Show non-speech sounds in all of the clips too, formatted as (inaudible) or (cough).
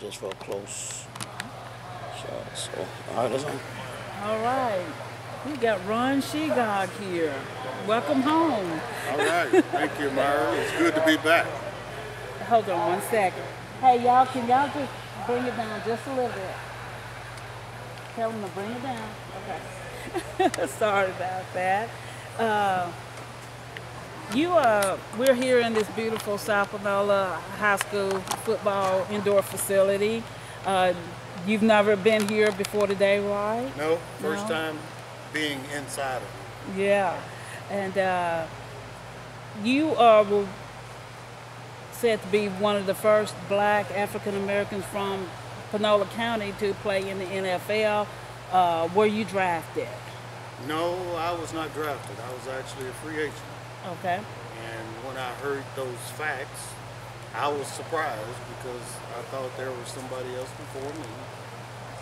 just for a close shot. So, all right, let's go. All right. We got Ron Shegog here. Welcome home. All right. Thank you, Myra. It's good to be back. Hold on one second. Hey, y'all, can y'all just bring it down just a little bit? Tell them to bring it down. Okay. (laughs) Sorry about that. Uh, you uh, we're here in this beautiful South Panola High School football indoor facility. Uh, you've never been here before today, right? No, first No. time being inside of it. Yeah, and uh, you are well, said to be one of the first black African Americans from Panola County to play in the NFL. Uh, were you drafted? No, I was not drafted. I was actually a free agent. Okay. And when I heard those facts, I was surprised because I thought there was somebody else before me.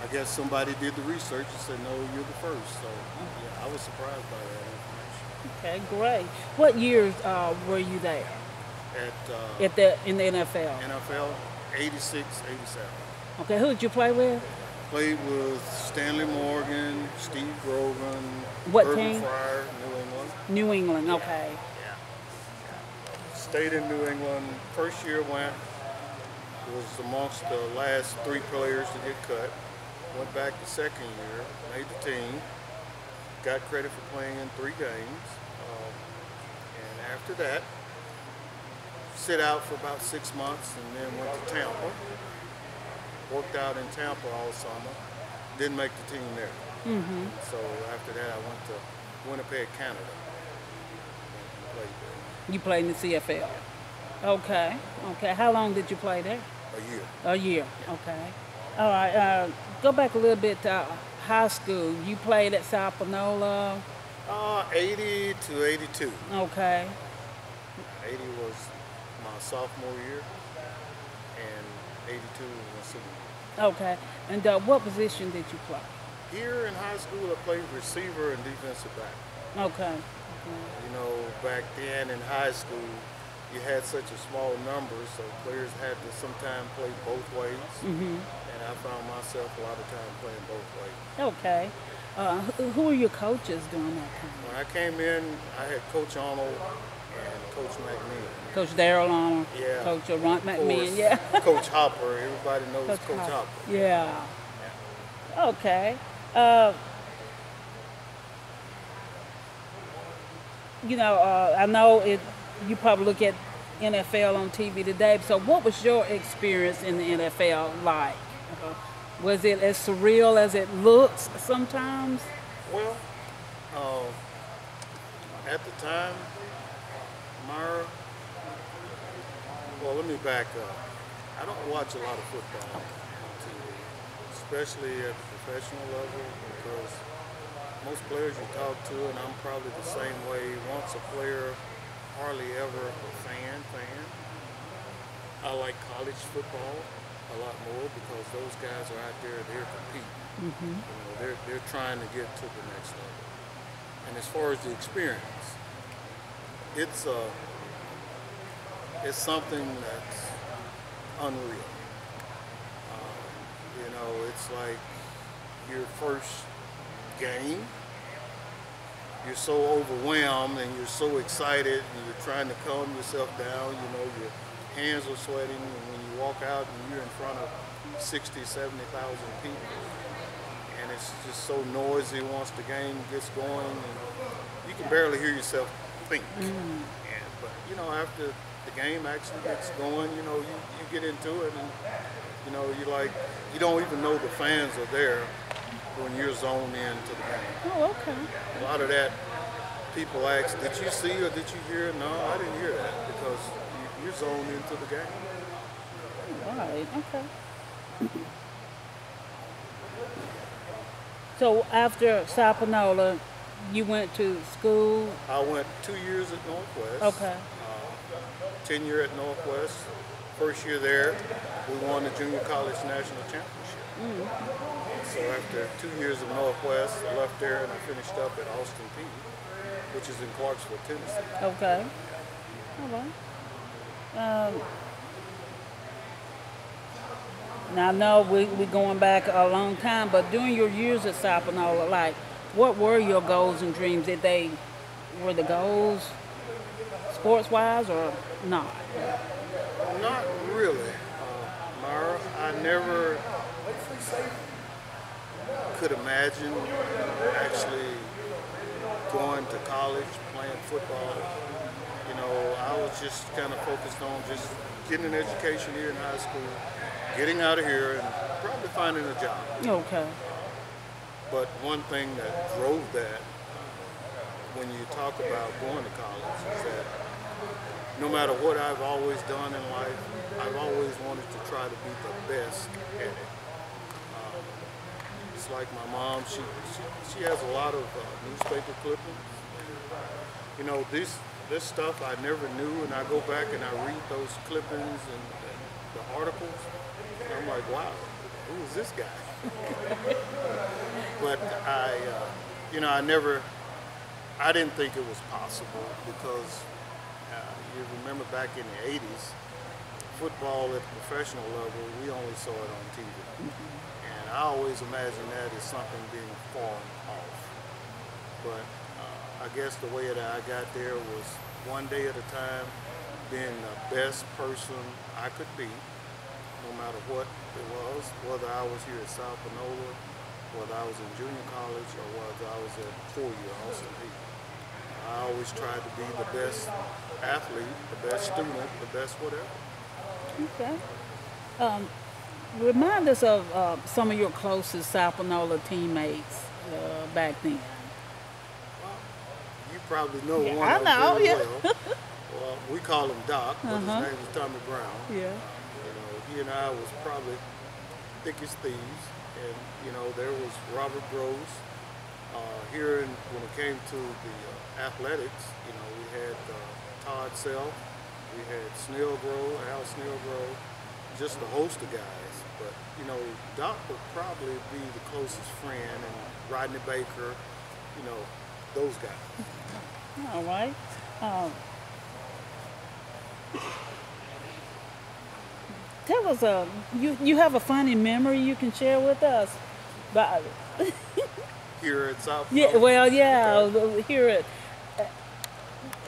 I guess somebody did the research and said, no, you're the first. So yeah, I was surprised by that information. Okay, great. What years uh, were you there At uh, at the in the NFL? NFL, 86, 87. Okay, who did you play with? Played with Stanley Morgan, Steve Grogan, What Urban team? Fryar, New England. New England. Okay. Yeah. Stayed in New England. First year went, was amongst the last three players to get cut. Went back the second year, made the team. Got credit for playing in three games. Um, and after that, sit out for about six months and then went to Tampa. Worked out in Tampa all summer. Didn't make the team there. Mm-hmm. So after that, I went to Winnipeg, Canada. Played. You played in the CFL. Okay. Okay. How long did you play there? A year. A year. Okay. All right. Uh, go back a little bit to high school. You played at South Panola. Uh, 80 to 82. Okay. 80 was my sophomore year, and 82 was my senior. year. Okay. And uh, what position did you play? Here in high school, I played receiver and defensive back. Okay. You know, back then in high school, you had such a small number, so players had to sometimes play both ways. Mm-hmm. And I found myself a lot of time playing both ways. Okay. Uh, who, are your coaches during that time? When I came in, I had Coach Arnold and Coach McMahon. Coach Daryl Arnold. Yeah. Coach Ron McMahon. Yeah. Coach Hopper. Everybody knows Coach Coach, Hopper. Hopper. Yeah. Okay. Uh, you know, uh, I know it. You probably look at NFL on TV today. So, what was your experience in the NFL like? Uh, was it as surreal as it looks sometimes? Well, uh, at the time, Myra, well, let me back up. I don't watch a lot of football on TV, especially at the professional level, because most players you talk to, and I'm probably the same way, once a player, hardly ever a fan fan. I like college football a lot more because those guys are out there, they're competing. You know, they're, they're trying to get to the next level. And as far as the experience, it's uh, it's something that's unreal. Uh, you know, it's like your first game. You're so overwhelmed and you're so excited and you're trying to calm yourself down. You know, your hands are sweating and when you walk out and you're in front of 60, 70,000 people and it's just so noisy once the game gets going and you can barely hear yourself think. Mm-hmm. And, but you know, after the game actually gets going, you know, you, you get into it and you know, you like you don't even know the fans are there when you're zoned into the game. Oh, okay. A lot of that people ask, did you see or did you hear? No, I didn't hear that because you, you're zoned into the game. Right. Okay. So after South Panola, you went to school. I went two years at Northwest. Okay. Uh, tenure at Northwest. First year there, we won the junior college national championship. So after two years of Northwest, I left there and I finished up at Austin Peay, which is in Clarksville, Tennessee. Okay. All right. Um, Now I know we we going back a long time, but during your years at South Panola, like, what were your goals and dreams? Did they were the goals sports wise or not? Not really, uh, Mara. I never could imagine actually going to college, playing football. You know, I was just kind of focused on just getting an education here in high school, getting out of here, and probably finding a job. Okay. But one thing that drove that when you talk about going to college is that no matter what I've always done in life, I've always wanted to try to be the best at it. Like my mom, she, she, she has a lot of uh, newspaper clippings. You know, this, this stuff I never knew, and I go back and I read those clippings and, and the articles, and I'm like, wow, who is this guy? (laughs) but I, uh, you know, I never, I didn't think it was possible because uh, you remember back in the 80s, football at the professional level, we only saw it on TV. And I always imagine that as something being far off. But uh, I guess the way that I got there was one day at a time, being the best person I could be, no matter what it was, whether I was here at South Panola, whether I was in junior college, or whether I was at four-year Austin Peay. I always tried to be the best athlete, the best student, the best whatever. Okay. Um, remind us of uh, some of your closest South Panola teammates uh, back then. You probably know Yeah, one I of them know, yeah. well. well, we call him Doc, but Uh-huh. his name is Tommy Brown. Yeah. You know, he and I was probably thick as thieves, and you know there was Robert Groves. Uh, here, in, when it came to the uh, athletics, you know we had uh, Todd Self, we had Snell Grove, Al Snell Grove, just a host of guys. But you know, Doc would probably be the closest friend, and Rodney Baker, you know, those guys. (laughs) All right. Um, tell us, uh, you you have a funny memory you can share with us? But (laughs) Here at South. yeah, well, yeah, here at.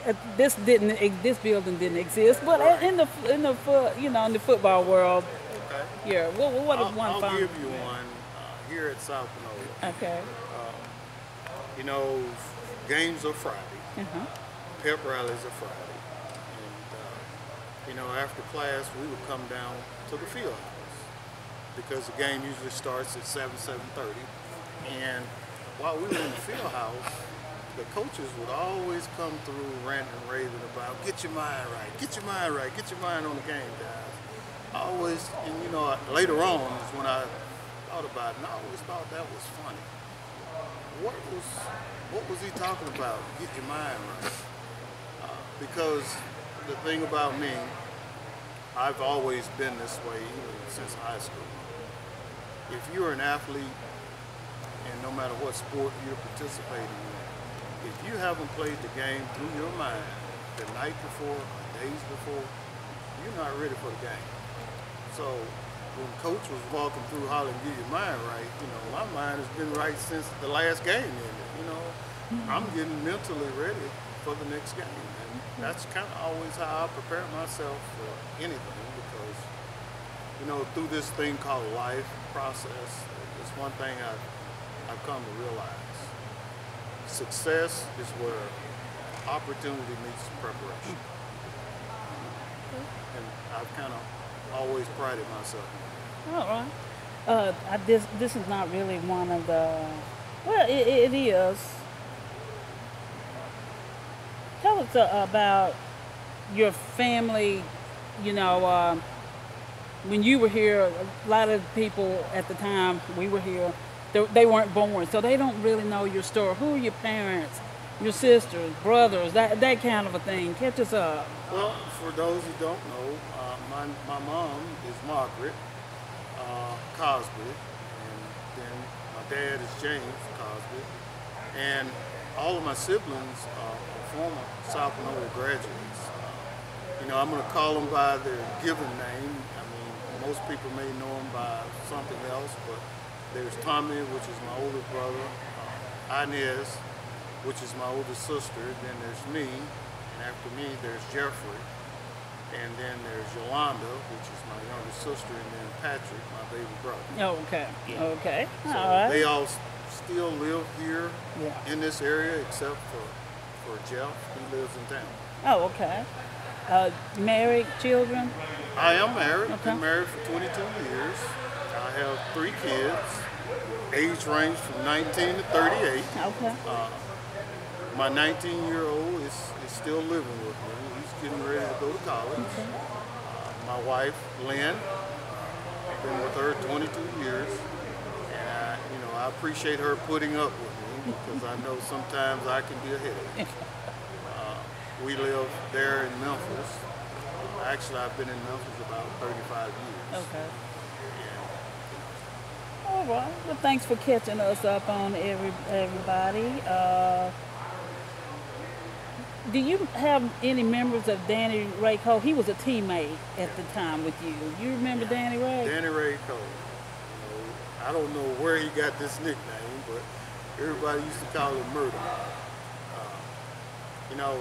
Uh, this didn't. This building didn't exist, but Right. in the in the foot, you know, in the football world, Okay. yeah. What what is I'll, one I'll fun? give you one uh, here at South Panola. Okay. You know, games are Friday, Uh-huh. pep rallies are Friday, and uh, you know after class we would come down to the field house because the game usually starts at seven seven thirty, and while we were in the field house, the coaches would always come through ranting raving about get your mind right, get your mind right, get your mind on the game, guys. Always, and you know, later on is when I thought about it, and I always thought that was funny. What was what was he talking about? Get your mind right. Uh, because the thing about me, I've always been this way even since high school. If you're an athlete, and no matter what sport you're participating in, if you haven't played the game through your mind the night before, or days before, you're not ready for the game. So when coach was walking through hollering, get your mind right, you know, my mind has been right since the last game ended. You know, mm-hmm. I'm getting mentally ready for the next game. And that's kind of always how I prepare myself for anything because, you know, through this thing called life process, it's one thing I've, I've come to realize. Success is where opportunity meets preparation. And I've kind of always prided myself in that. All right. Uh, I, this this is not really one of the. Well, it, it is. Tell us uh, about your family. You know, uh, when you were here, a lot of people at the time we were here, they, weren't born, so they don't really know your story. Who are your parents? Your sisters, brothers, that that kind of a thing. Catch us up. Well, for those who don't know, uh, my, my mom is Margaret uh, Cosby, and then my dad is James Cosby, and all of my siblings are former South Panola graduates. Uh, you know, I'm going to call them by their given name. I mean, most people may know them by something else, but there's Tommy, which is my older brother, uh, Inez, which is my older sister, then there's me, and after me there's Jeffrey, and then there's Yolanda, which is my younger sister, and then Patrick, my baby brother. Oh, okay. Okay. So All right. they all still live here Yeah. in this area, except for, for Jeff, he lives in town. Oh, okay. Uh, married, children? I am married. Okay. Been married for 22 years. I have three kids. Age range from 19 to 38. Okay. My 19 year old is, is still living with me. He's getting ready to go to college. Uh, my wife, Lynn, been with her 22 years. And I, you know, I appreciate her putting up with me (laughs) because I know sometimes I can be a headache. Uh, we live there in Memphis. Actually, I've been in Memphis about 35 years. Okay. All right. Well, thanks for catching us up on every everybody. Uh, do you have any members of Danny Ray Cole? He was a teammate at the time with you. You remember Danny Ray? Danny Ray Cole. I don't know where he got this nickname, but everybody used to call him Murder. Uh, you know,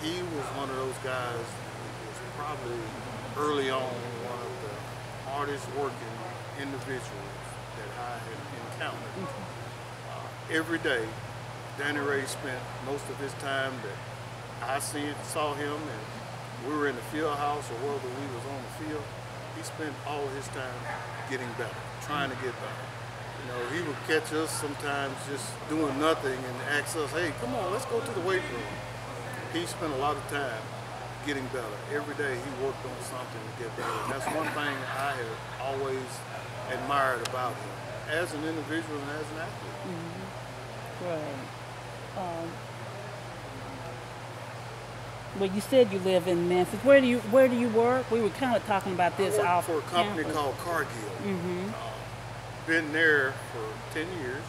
he was one of those guys who was probably early on one of the hardest working individuals every day, Danny Ray spent most of his time that I seen, saw him and we were in the field house or whether we was on the field, he spent all his time getting better, trying to get better. You know, he would catch us sometimes just doing nothing and ask us, hey, come on, let's go to the weight room. He spent a lot of time getting better. Every day he worked on something to get better. And that's one thing I have always admired about him as an individual and as an athlete. Right. Um, well, you said you live in Memphis. Where do you Where do you work? We were kind of talking about this I work for a company campus. called Cargill. Mm-hmm. Been there for 10 years.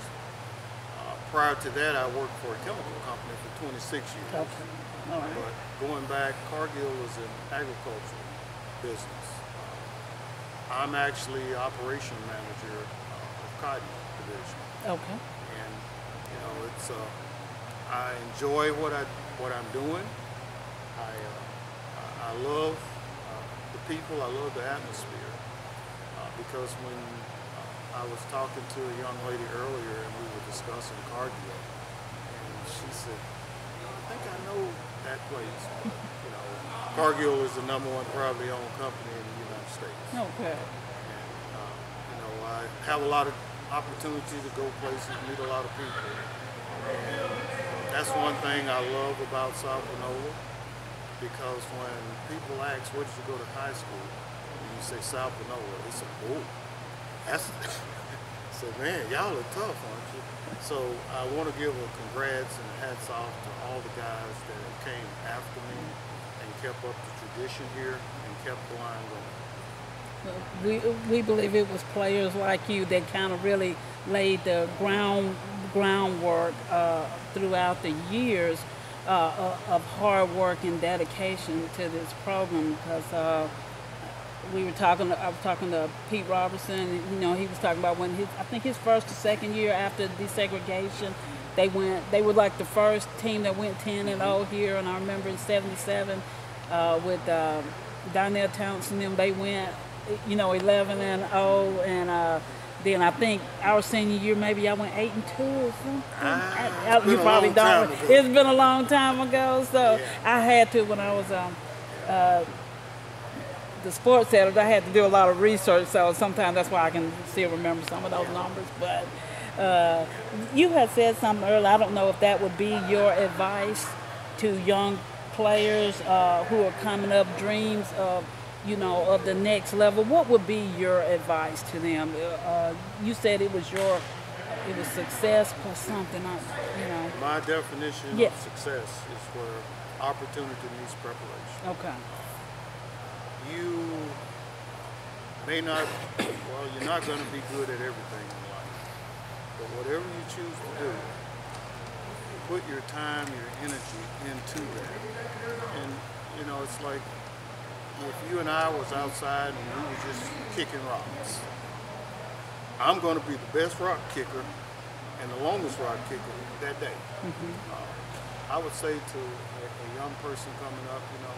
Uh, prior to that, I worked for a chemical company for 26 years. Okay. All right. But going back, Cargill was an agricultural business. Uh, I'm actually operation manager uh, Cotton Division, Okay. and you know it's uh, I enjoy what I what I'm doing. I uh, I- love uh, the people. I love the atmosphere uh, because when uh, I was talking to a young lady earlier and we were discussing Cargill, and she said, you know, "I think I know that place." But, you know, Cargill is the number one privately owned company in the United States. Okay. And, uh, you know, I have a lot of opportunity to go places, meet a lot of people. And that's one thing I love about South Panola because when people ask, where did you go to high school? And you say South Panola, they say, oh, that's, (laughs) said, man, y'all are tough, aren't you? So I want to give a congrats and a hats off to all the guys that came after me and kept up the tradition here and kept the line going. We, we believe it was players like you that kind of really laid the ground groundwork uh, throughout the years uh, of- of hard work and dedication to this program because uh, we were talking. I was talking to Pete Robertson. You know, he was talking about when his I think his first or second year after desegregation, they went. They were like the first team that went ten and zero here. And I remember in '77 uh, with uh, Donnell Townsend, them they went. You know, eleven and zero, and uh, then I think our senior year maybe I went eight and two or something. Ah, I- I- you probably don't. It's been a long time ago, so Yeah. I had to when I was um, uh, the sports editor. I had to do a lot of research, so sometimes that's why I can still remember some of those numbers. But uh, you had said something earlier. I don't know if that would be your advice to young players uh, who are coming up, dreams of you know of the next level. What would be your advice to them? Uh, you said it was your it was success plus something. I, you know. My definition Yes. of success is where opportunity meets preparation. Okay. You may not, well, you're not going to be good at everything in life, but whatever you choose to do, put your time, your energy into that. And, you know, it's like if you and I was outside and we were just kicking rocks, I'm going to be the best rock kicker and the longest rock kicker that day. Uh, I would say to a, a young person coming up, you know,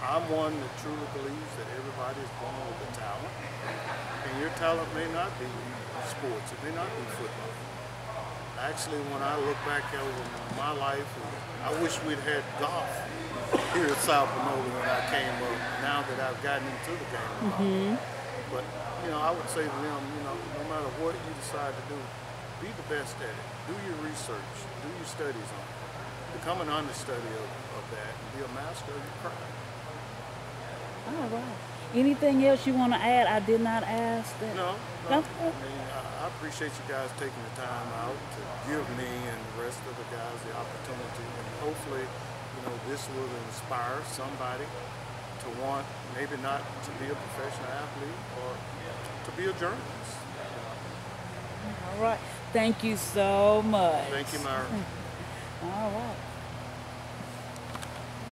I'm one that truly believes that everybody is born with a talent, and your talent may not be sports, it may not be football. Actually, when I look back over my life, I wish we'd had golf here at South Panola when I came up. Now that I've gotten into the game, mm-hmm. but you know, I would say to them, you know, no matter what you decide to do, be the best at it. Do your research, do your studies on it, become an understudy of, of that, and be a master of your craft. All right. Anything else you want to add? I did not ask that. No, No? no. I mean, I, I appreciate you guys taking the time out to give me and the rest of the guys the opportunity, and hopefully, you know, this will inspire somebody to want maybe not to be a professional athlete or to be a journalist. All right. Thank you so much. Thank you, Myra. (laughs) All right.